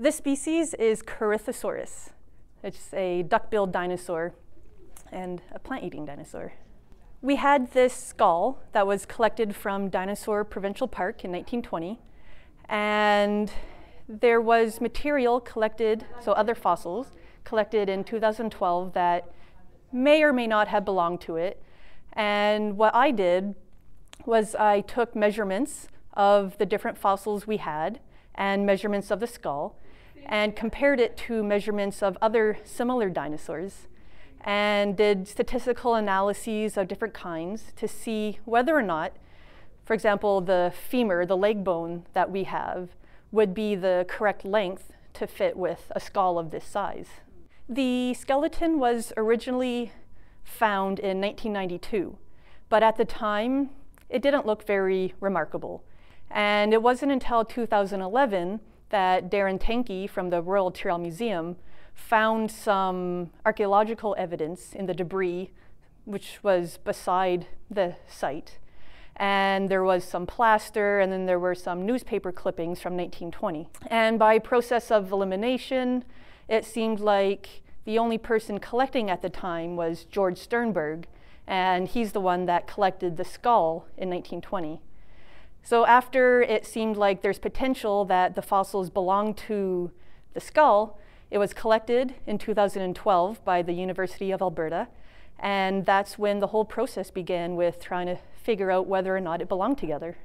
This species is Corythosaurus. It's a duck-billed dinosaur and a plant-eating dinosaur. We had this skull that was collected from Dinosaur Provincial Park in 1920, and there was material collected, so other fossils, collected in 2012 that may or may not have belonged to it. And what I did was I took measurements of the different fossils we had and measurements of the skull and compared it to measurements of other similar dinosaurs and did statistical analyses of different kinds to see whether or not, for example, the femur, the leg bone that we have, would be the correct length to fit with a skull of this size. The skeleton was originally found in 1992, but at the time it didn't look very remarkable. And it wasn't until 2011 that Darren Tanke from the Royal Tyrrell Museum found some archaeological evidence in the debris which was beside the site. And there was some plaster, and then there were some newspaper clippings from 1920. And by process of elimination, it seemed like the only person collecting at the time was George Sternberg, and he's the one that collected the skull in 1920. So after it seemed like there's potential that the fossils belong to the skull, it was collected in 2012 by the University of Alberta, and that's when the whole process began with trying to figure out whether or not it belonged together.